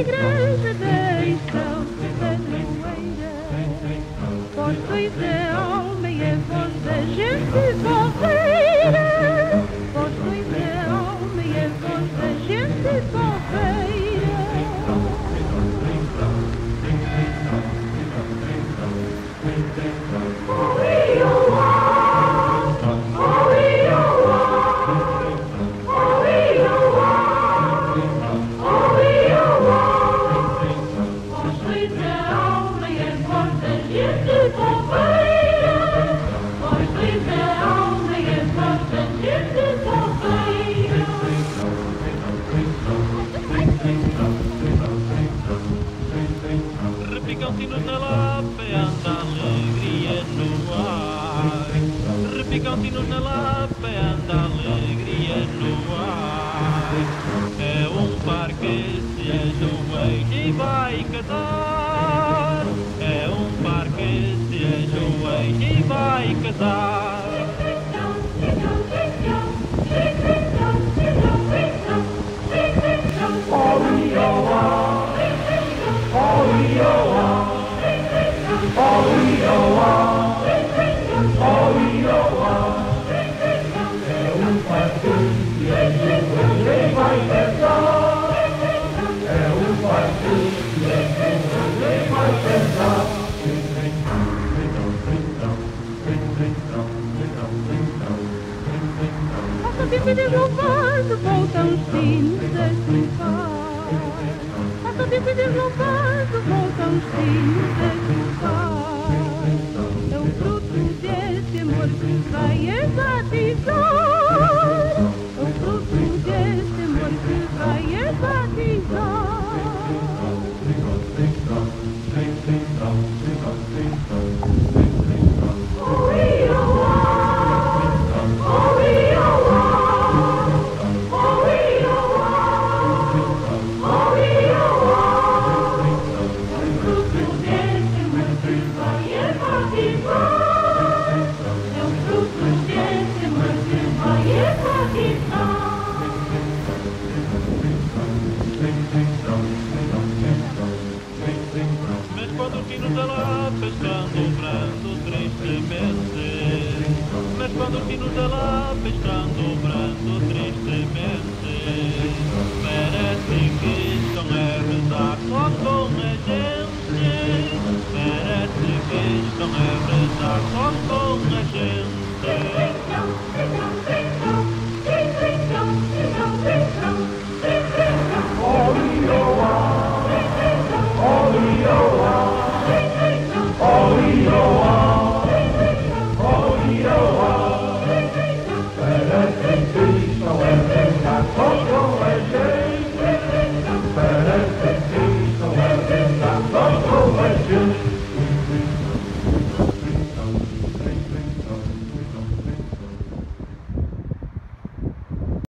igreja deixam a nevoeira. Pois pois é alma é voz da gente. E é. Repicam-tinos na lapa e anda a alegria no ar. Repicam-tinos na lapa e anda a alegria no ar. É um par que se ajoelha e vai casar. É um par que se ajoelha e vai casar. De louvado, voltam sinos a triunfar. Passa tempo de louvado, voltam sinos a triunfar. É o fruto desse amor que vai exatizar. Mas quando os sinos da lapa estão dobrando tristemente Mas quando os sinos da lapa estão dobrando tristemente Parece que estão a rezar só com a gente Parece que estão a rezar só com a gente